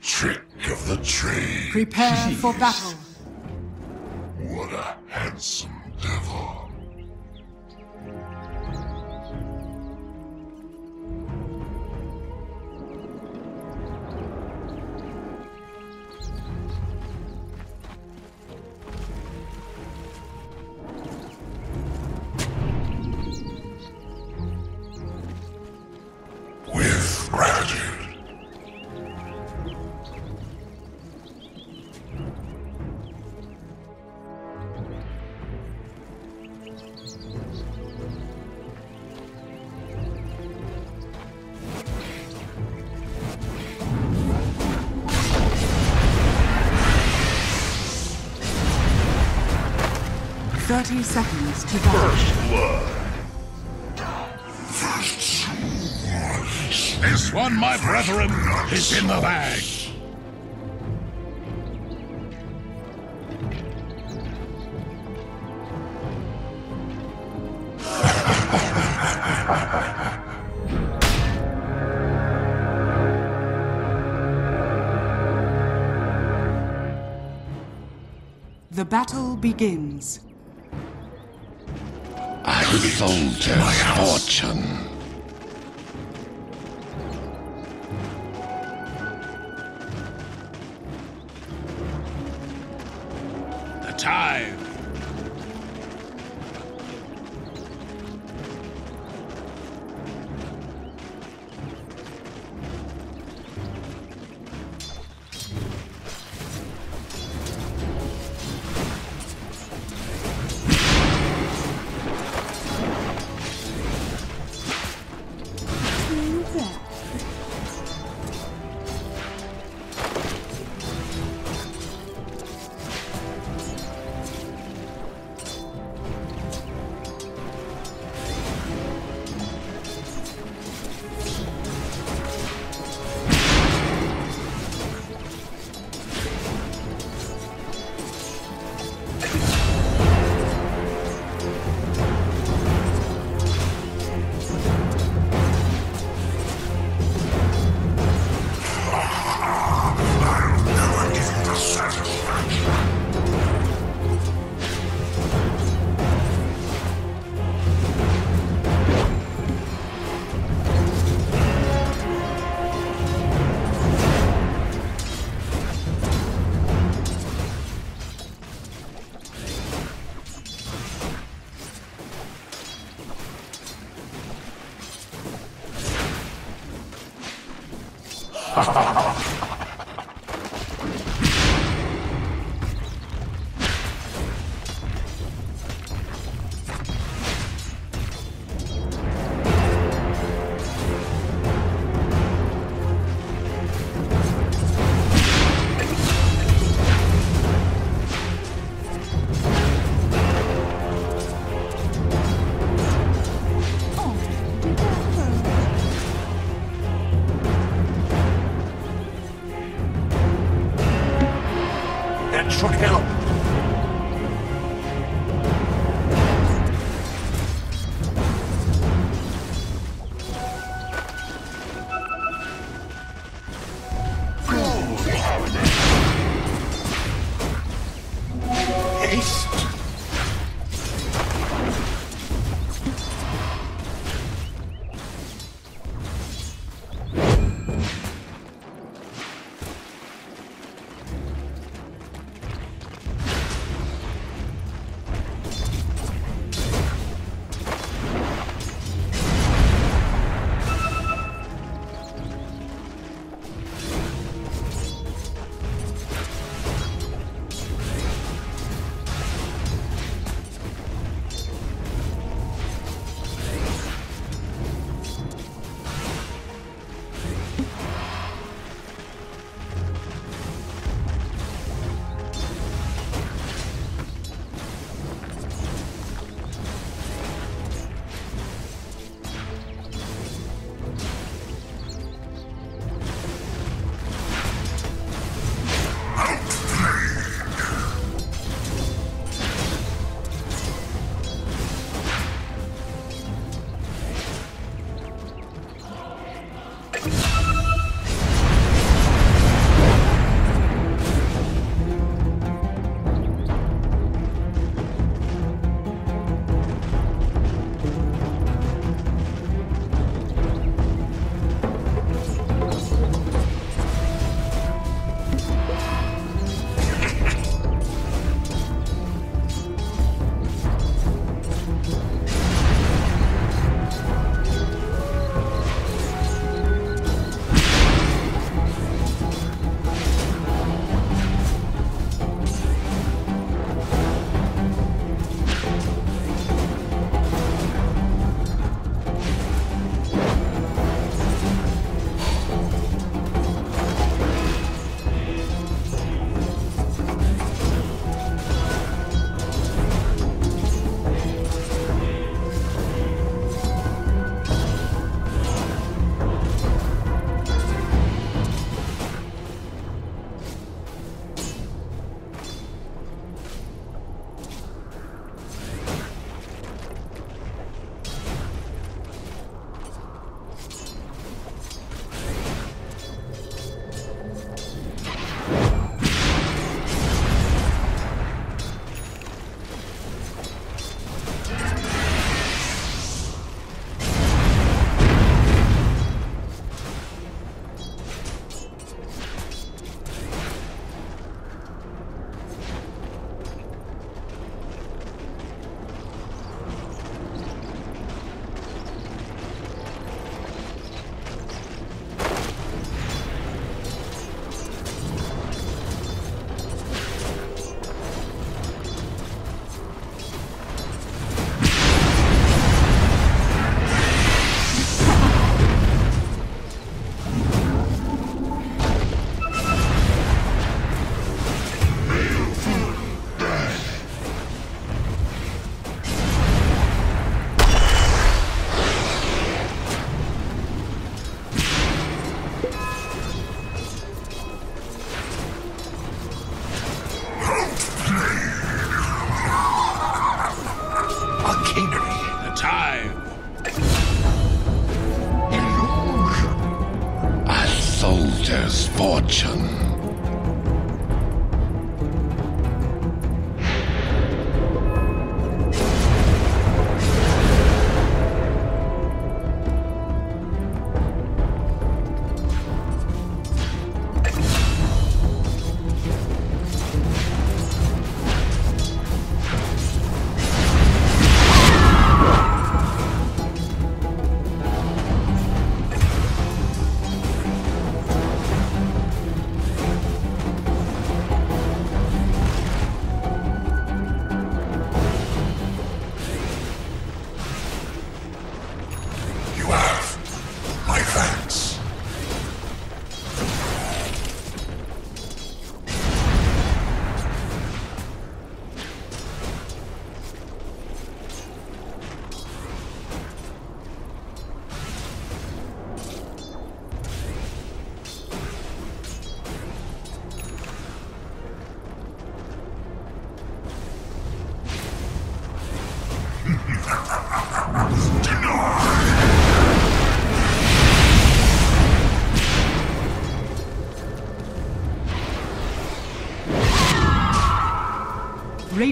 trick of the trade. Prepare for battle. What a handsome 30 seconds to dash. First blood. This one, my brethren, is in the bag. The battle begins. A soldier's fortune.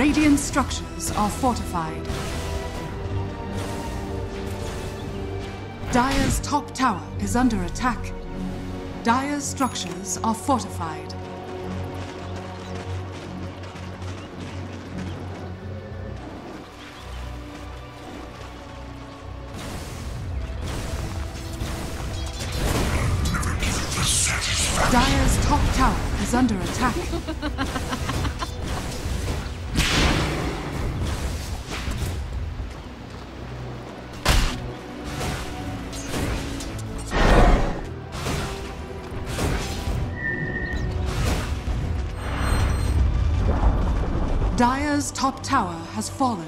Radiant structures are fortified. Dire's top tower is under attack. Dire's structures are fortified. Dire's top tower has fallen.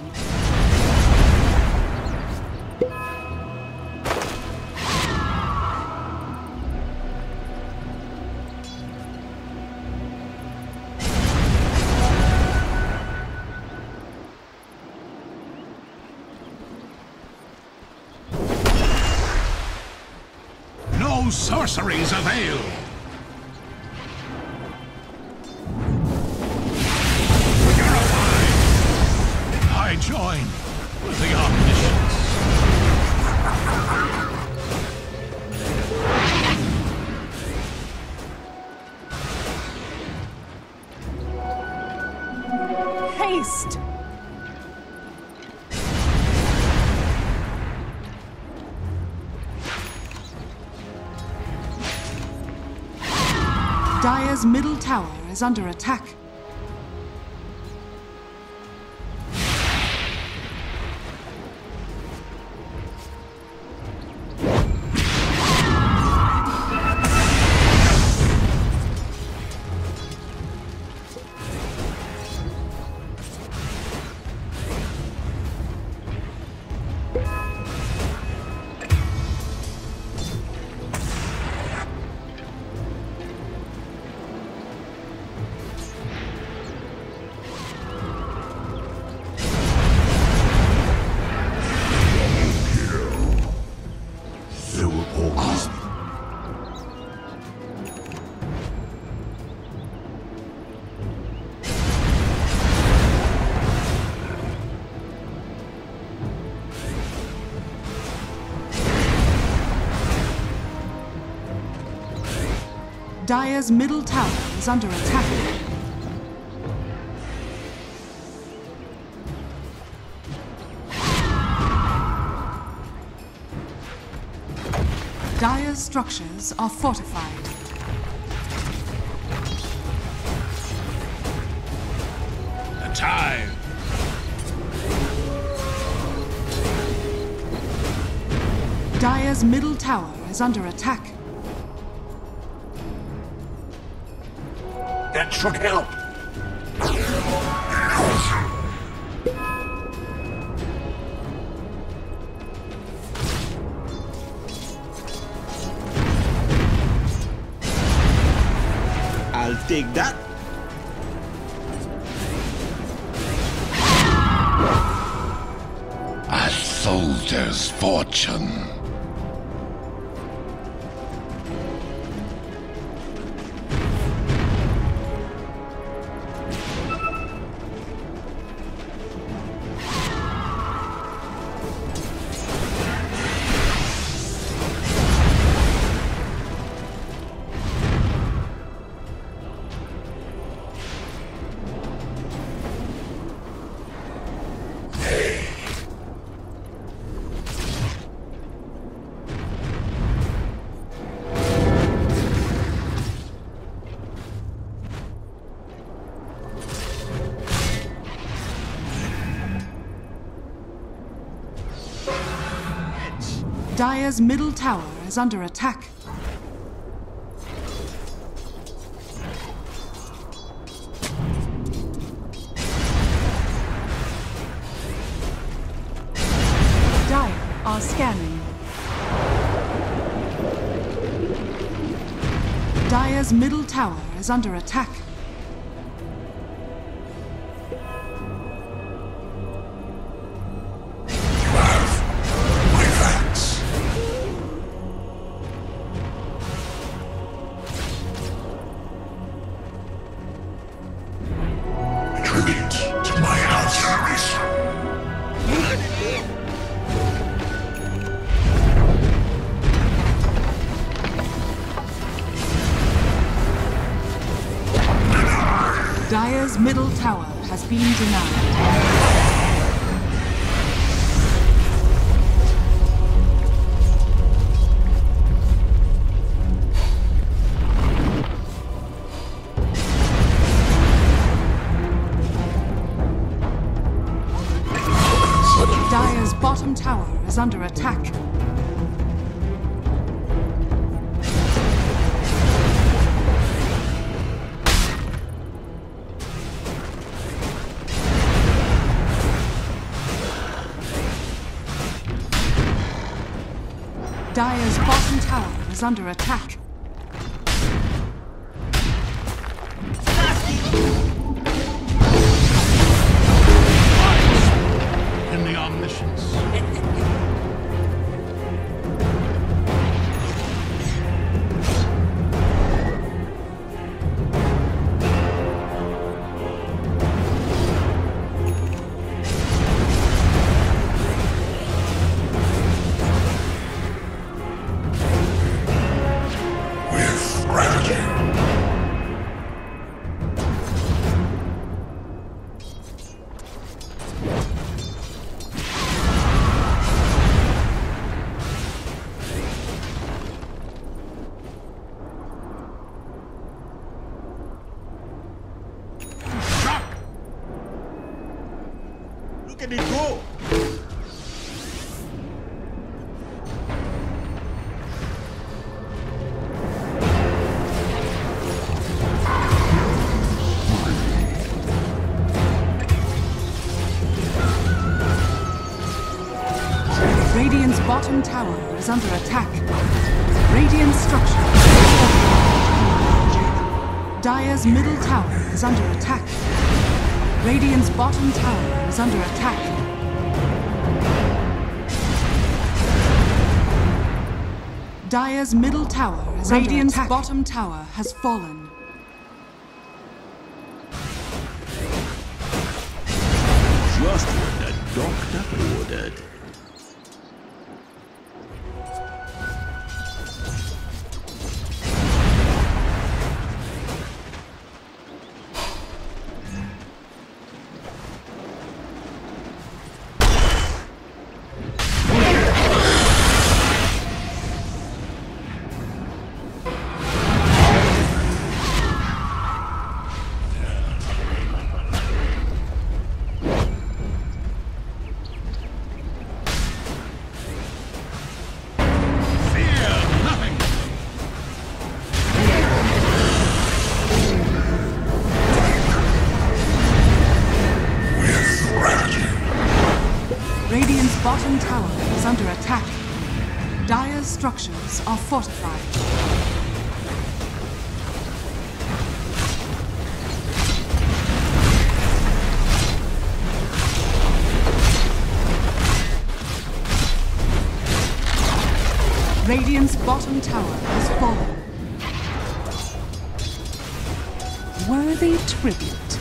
No sorceries avail. Is under attack. Dire's middle tower is under attack. Dire's structures are fortified. The time. Dire's middle tower is under attack. Should help. Dire's middle tower is under attack. Dire are scanning. Dire's middle tower is under attack. Under attack. Bottom tower is under attack. Radiant structure. Dire's middle tower is under attack. Radiant's bottom tower is under attack. Dire's middle tower is Radiant's bottom tower has fallen. Bottom tower has fallen. Worthy tribute.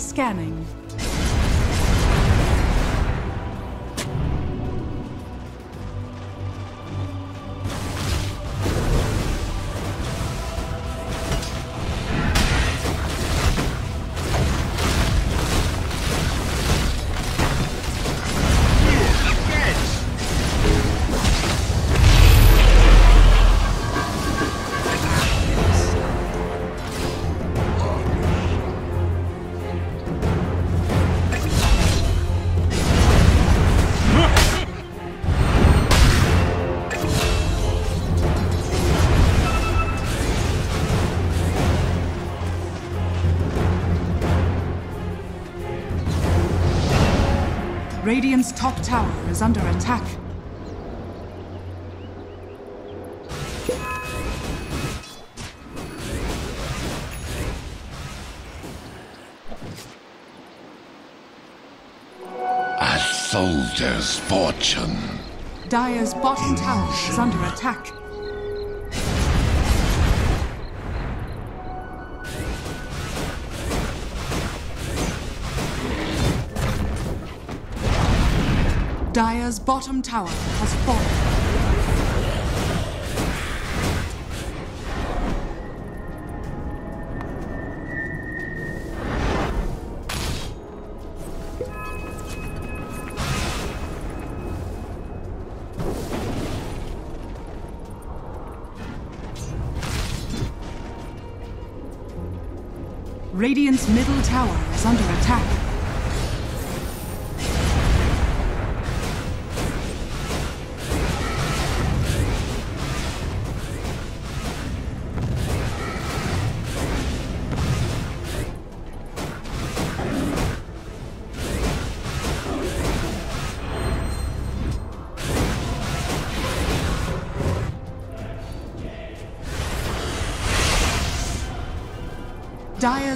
Scanning. Top tower is under attack. A soldier's fortune. Dire's bottom tower is under attack. Dire's bottom tower has fallen. Radiant's middle tower is under attack.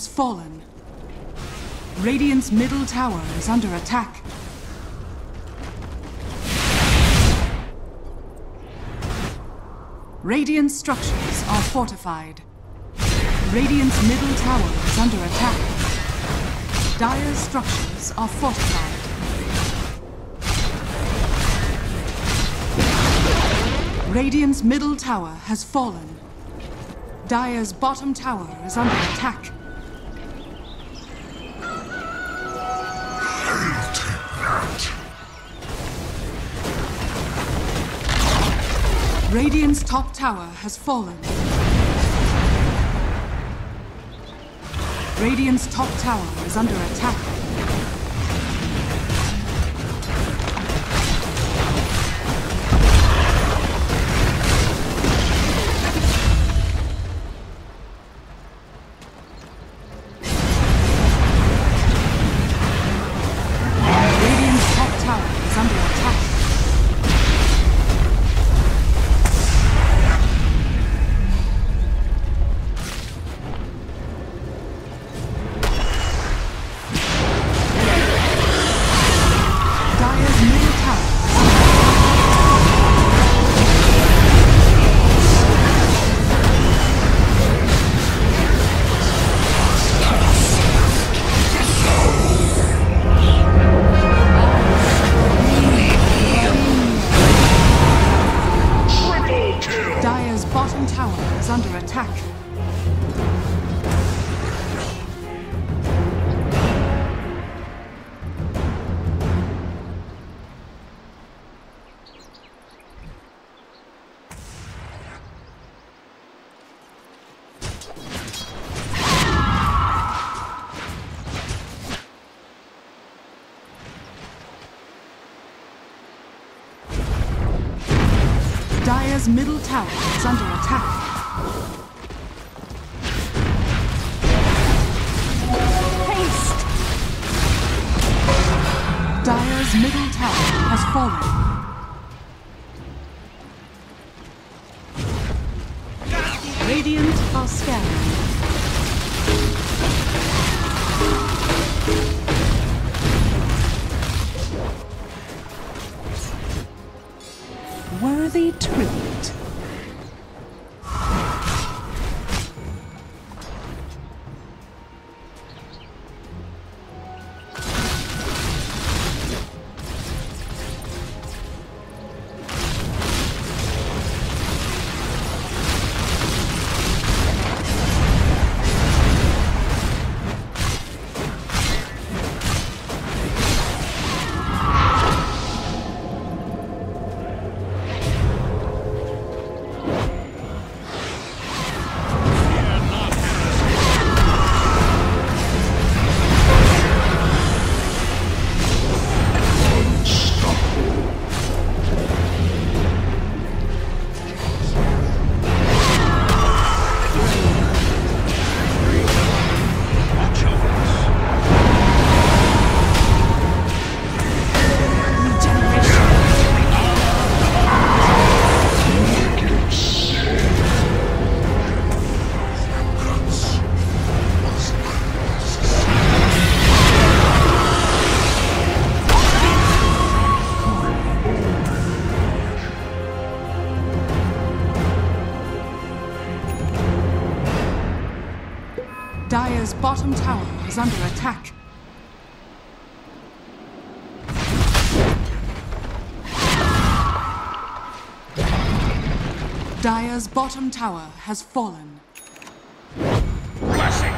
Has fallen. Radiant's middle tower is under attack. Radiant structures are fortified. Radiant's middle tower is under attack. Dire's structures are fortified. Radiant's middle tower has fallen. Dire's bottom tower is under attack. Radiant's top tower has fallen. Radiant's top tower is under attack. Dire's middle tower is under attack. Haste! Dire's middle tower has fallen. Dire's bottom tower has fallen. Blessing!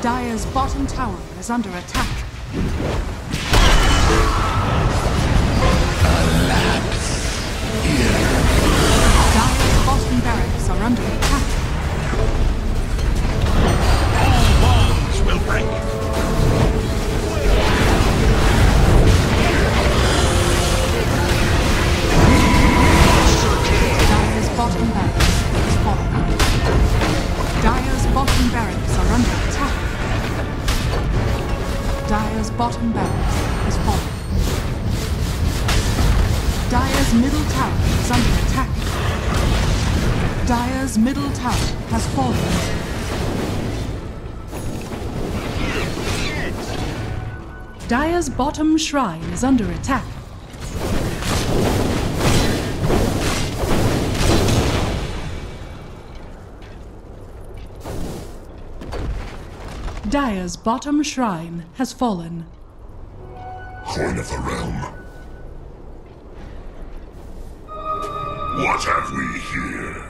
Dire's bottom tower is under attack. Dire's bottom barracks are under attack. Bottom barracks has fallen. Dire's middle tower is under attack. Dire's middle tower has fallen. Dire's bottom shrine is under attack. Dire's bottom shrine has fallen. Coin of the realm. What have we here?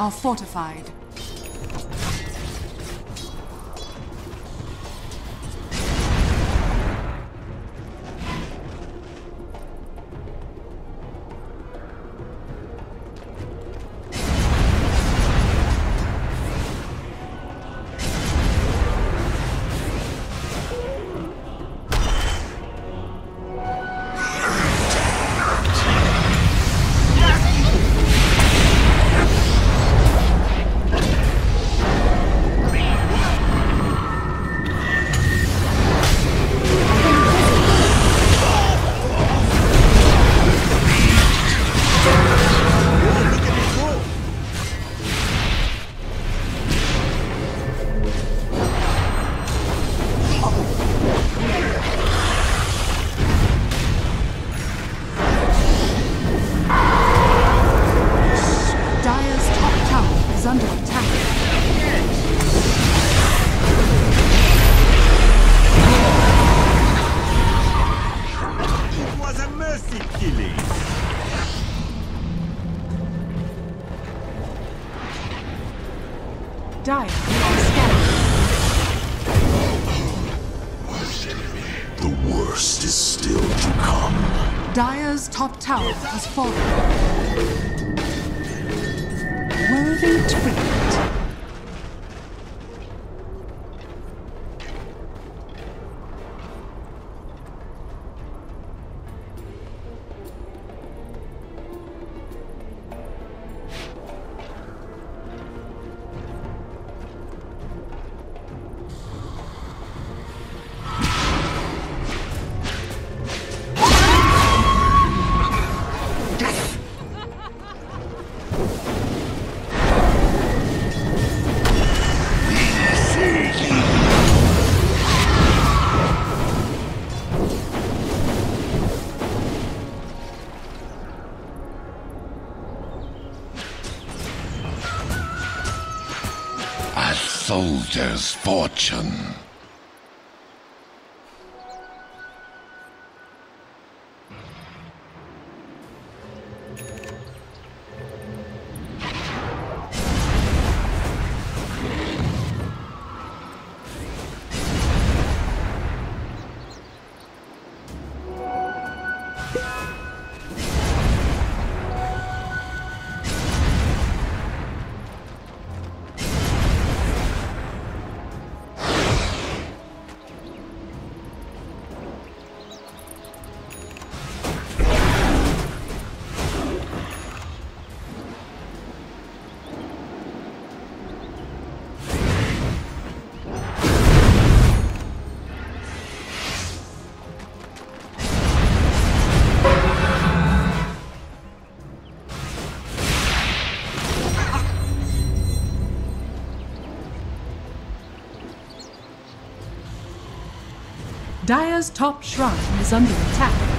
Are fortified. Fortune. Dire's top shrine is under attack.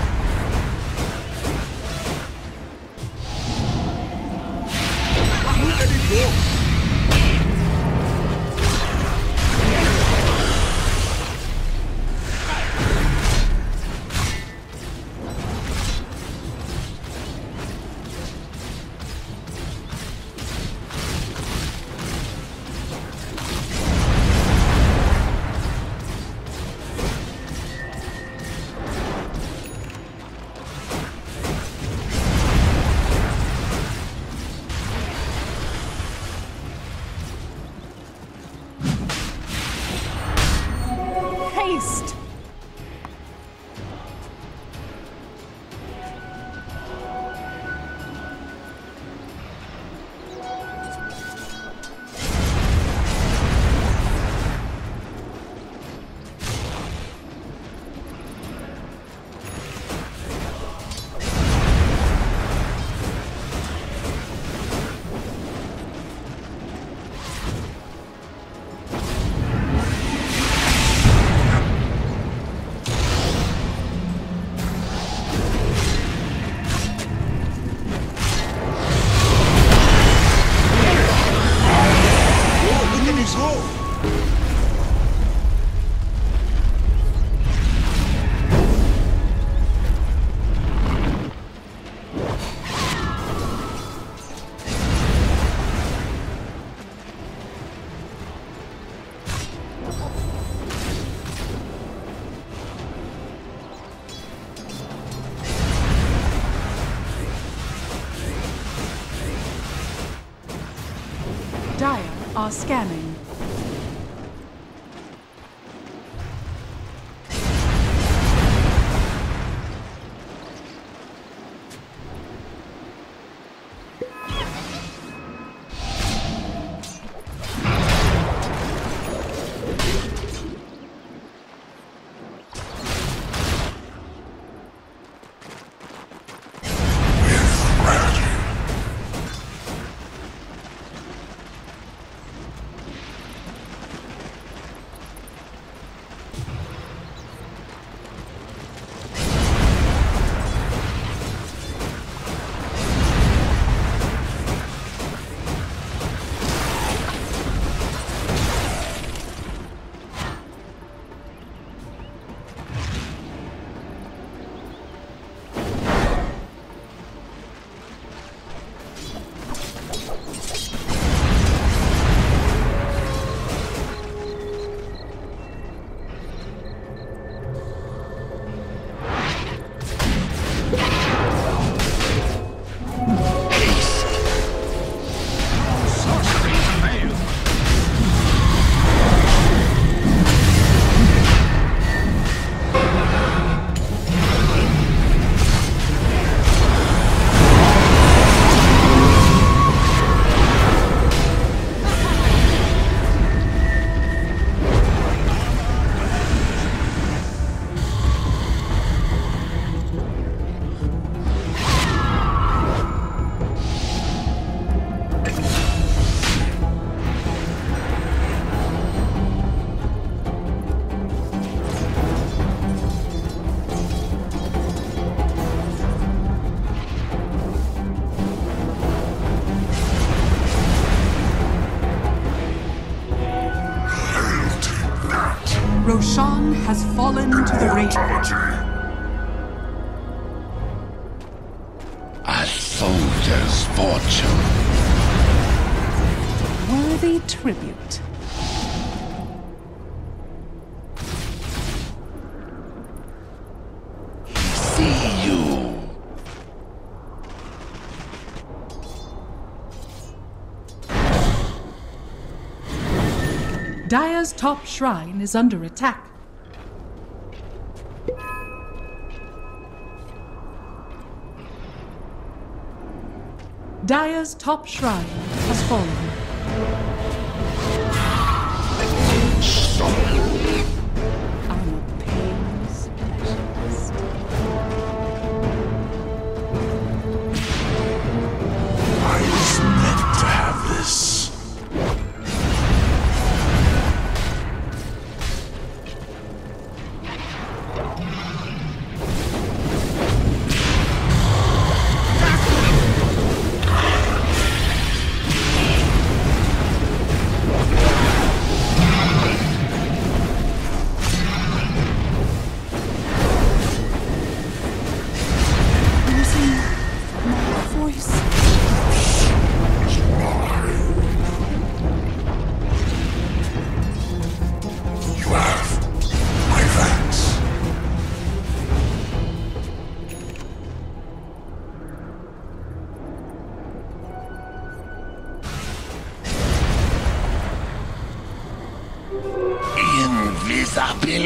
are scanning. Dire's top shrine is under attack. Dire's top shrine has fallen.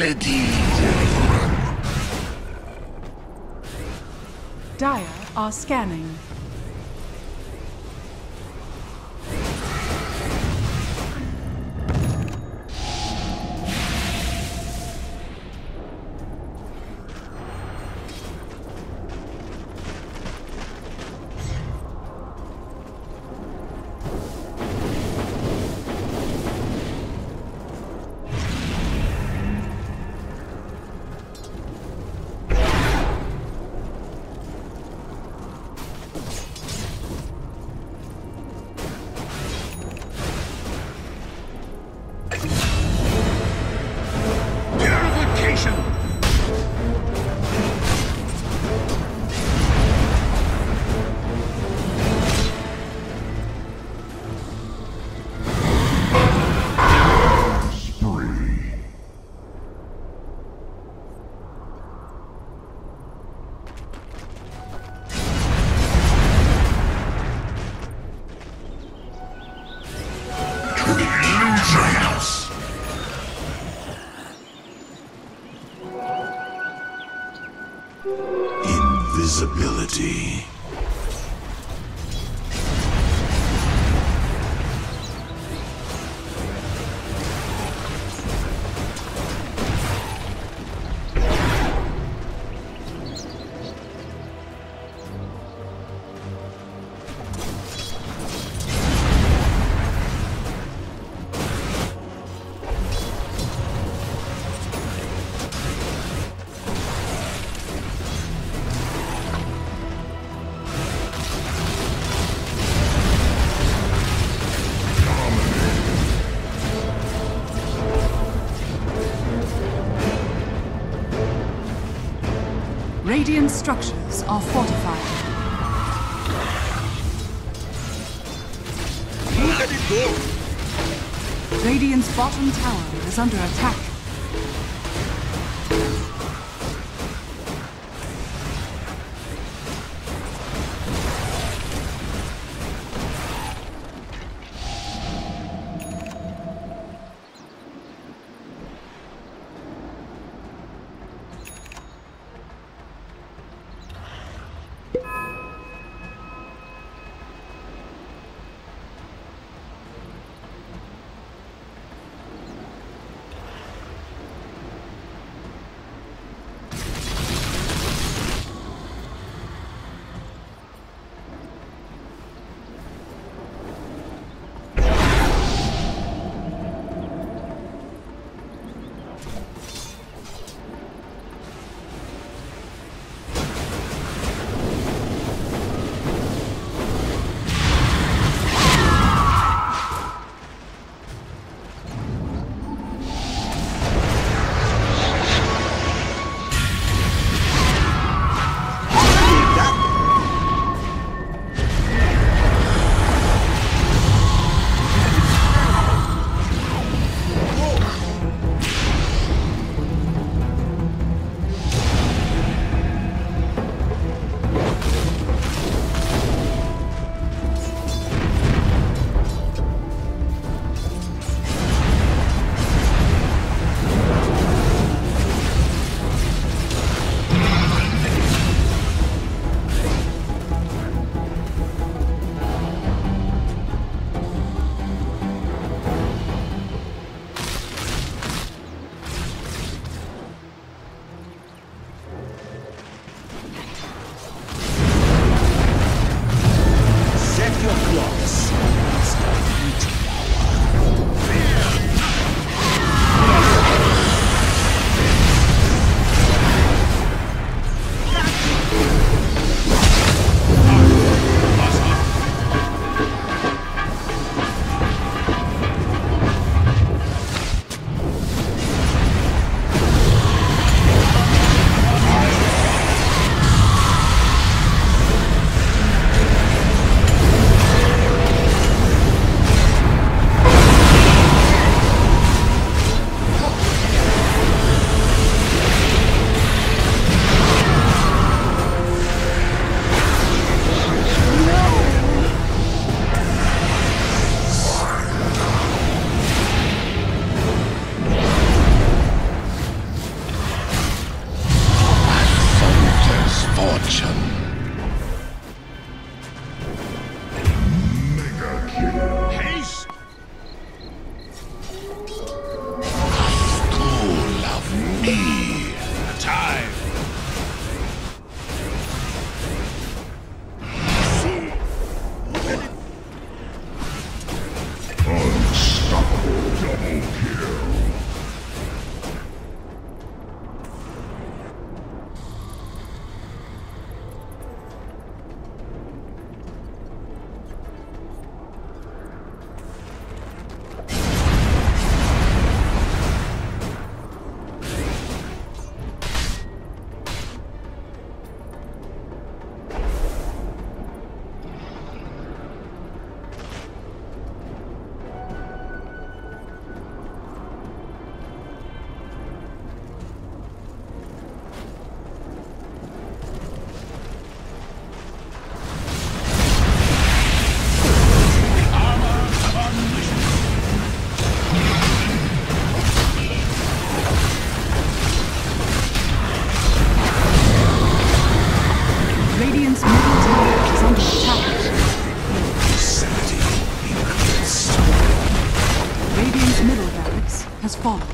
Ability. Dire are scanning. Radiant structures are fortified. At it go! Radiant's bottom tower is under attack.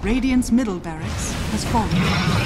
Radiant's middle barracks has fallen.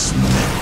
I was